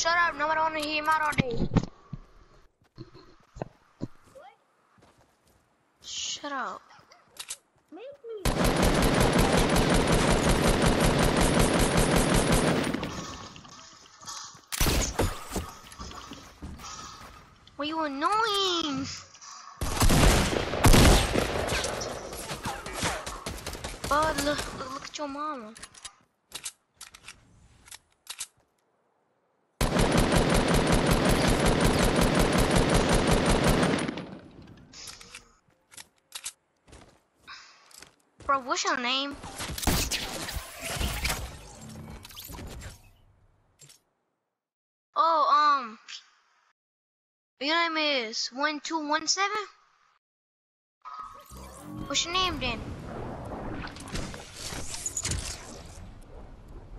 shut up. Nobody wanna hear him out all day. Shut up. Why you annoying? Bud, look, look, look at your mama. Bro, what's your name? Oh, um, your name is one two one seven. What's your name then?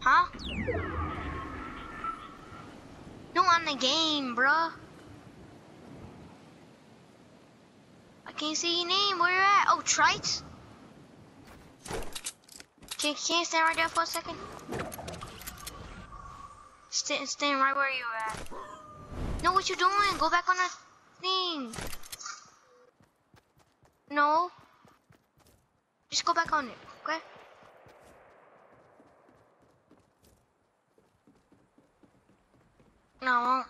Huh? No, on the game, bruh. I can't see your name. Where you at? Oh, Trice. Can, can you stand right there for a second? Stand, stand right where you at. No, what you doing? Go back on the thing. No. Just go back on it, okay? No, I won't.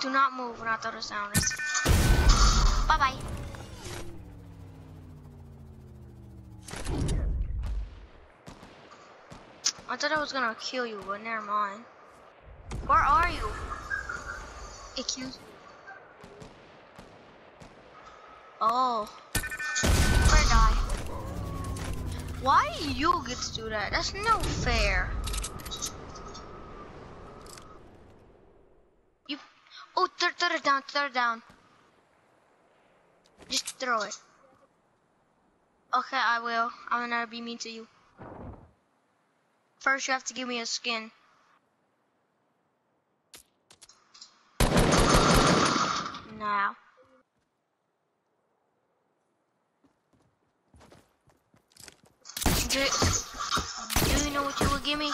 Do not move when I throw the sound. Bye I thought I was gonna kill you, but never mind. Where are you? Excuse Oh. Where die? Why you get to do that? That's no fair. You. Oh, throw, throw it down, throw it down. Just throw it. Okay, I will. I'm gonna be mean to you. First, you have to give me a skin. Now. Do, you know what you will give me?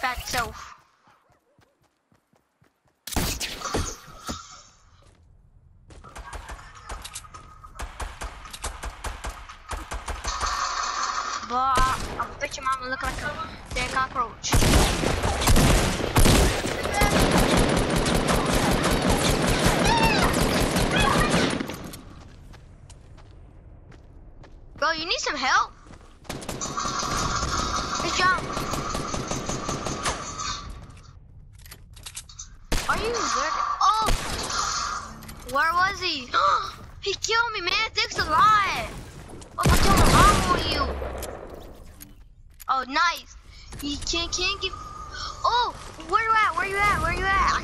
Fat self. Cockroach. Bro, you need some help? Good job. Are you good? Oh! Where was he? he killed me, man. Thanks a lot. What if I kill my you? Oh, nice. He can't, can't give. Oh, where you at? Where you at? Where you at?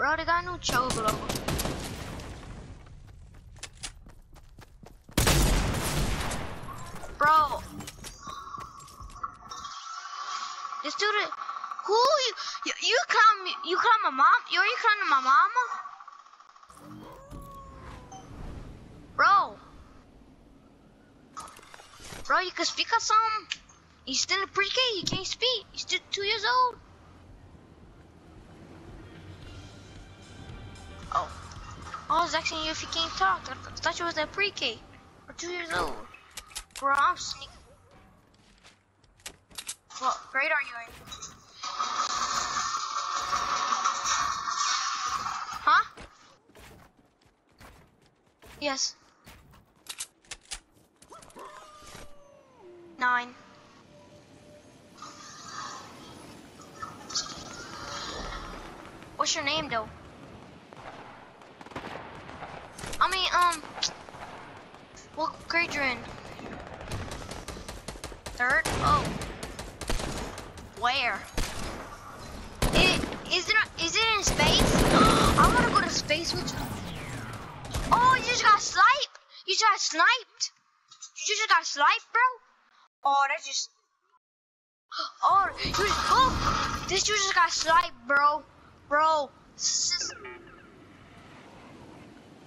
Bro, they got no choco logo. Bro. This dude, who you, you, you clown you clown my mom? You're you clowning my mama? Bro. Bro, you can speak on something? You still a pre-K, you can't speak. You're still two years I was asking you if you can't talk. I th- thought you was at pre-K. Or two years old. Bro, I'm sneaking. What grade are you in? Huh? Yes. Nine. What's your name though? I mean, um, what grade you're in? Third? Oh. Where? It, is it is it in space? I want to go to space with you. Oh, you just got sniped. You just got sniped. You just got sniped, bro. Oh, that just. Oh, you just, oh, this you just got sniped, bro. Bro. Sis-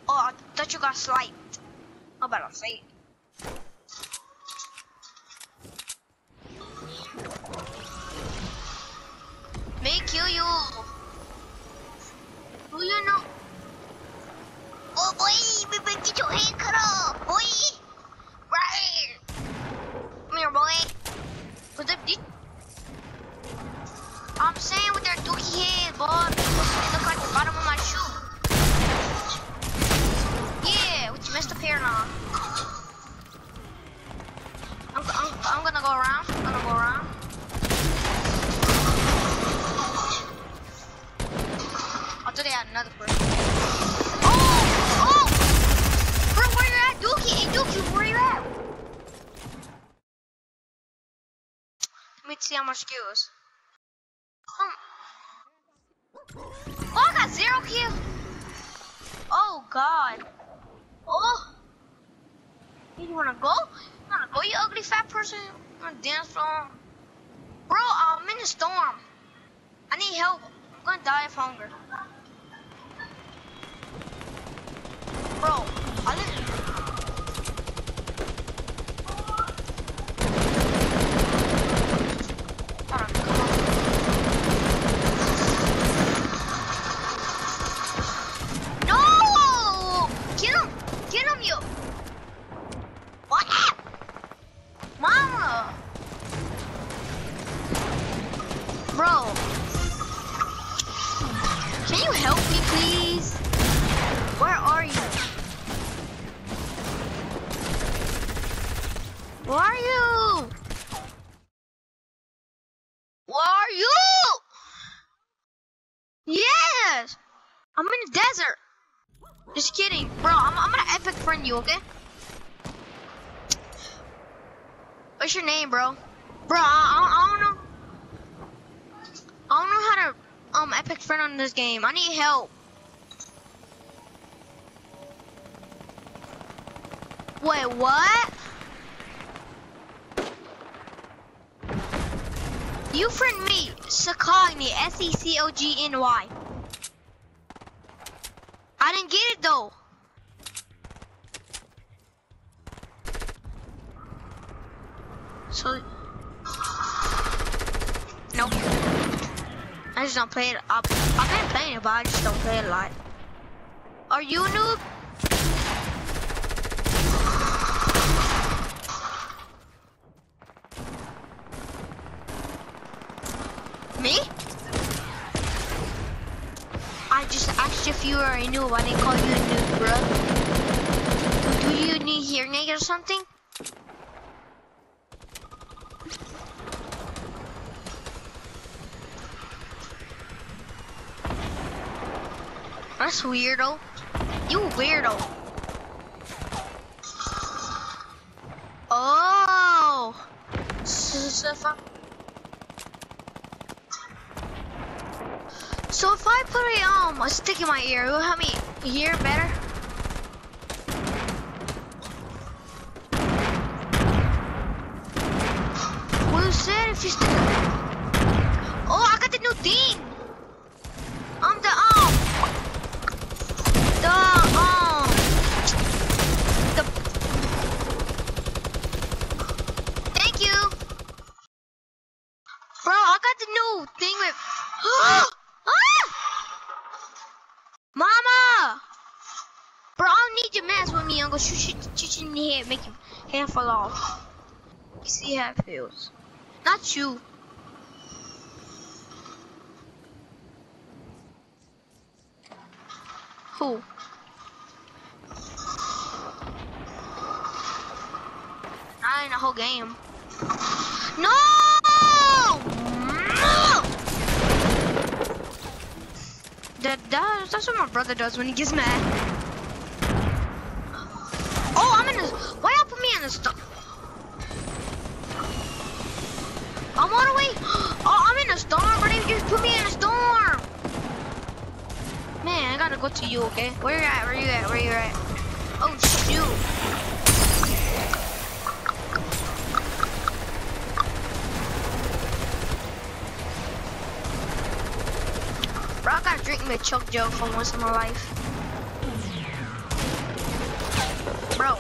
Oh, I thought you got sniped. About to say it. May kill you. Do you know? Oh boy, get your head cut off, boy. Me see how much kills. Oh, I got zero kills. Oh, God. Oh. You wanna go? You wanna go, you ugly fat person? You wanna dance floor? Bro, I'm in a storm. I need help. I'm gonna die of hunger. Bro, Can you help me, please? Where are you? Where are you? Where are you? Yes! I'm in the desert. Just kidding. Bro, I'm, I'm gonna epic friend you, okay? What's your name, bro? Bro, I, I, I don't know. I don't know how to um epic friend on this game. I need help. Wait, what? You friend me, Secogny, S-E-C-O-G-N-Y. I didn't get it though. So, I just don't play it. I've, been playing it, but I just don't play it a lot. Are you a noob? Me? I just asked if you were a noob. I didn't call you a noob, bro. Do you need hearing aid or something? That's weirdo. You weirdo. Oh. So, if I put a um a stick in my ear, it will help me hear better. Well, you said if you stick. Oh, I got the new thing. I'm the um the um the thank you bro i got the new thing with ah! mama bro mask with me i'm gonna shoot you, shoot you in the head make your hand fall off you see how it feels not you who Not in the whole game. No! No! That, that, that's what my brother does when he gets mad. Oh, I'm in this. The storm? I'm all the way. Oh, I'm in a storm, but they just put me in a storm. Man, I gotta go to you, okay? Where you at? Where you at? Where you at? Oh shoot. Bro, I gotta drink me a joke for once in my life. Bro.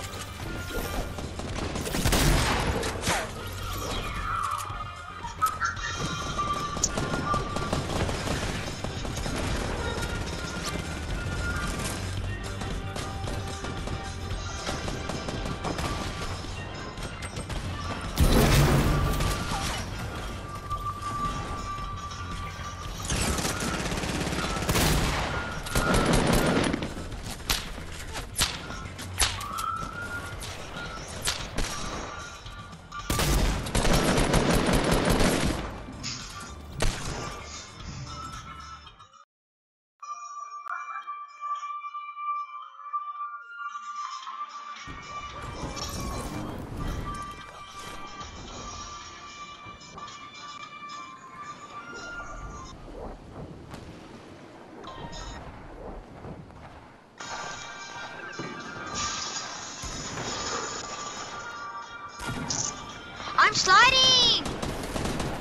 I'm sliding!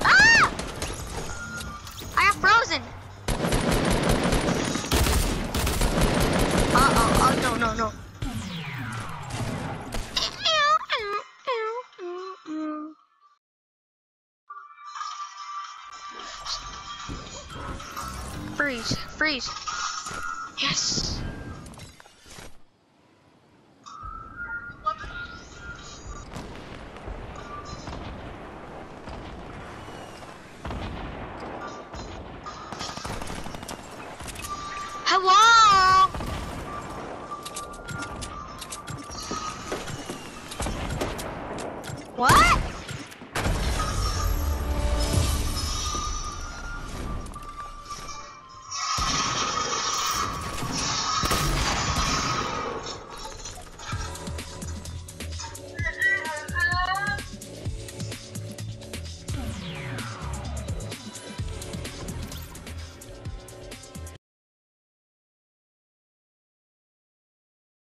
Ah! I got frozen. Uh oh, oh no, no, no. Freeze, freeze. Yes. What?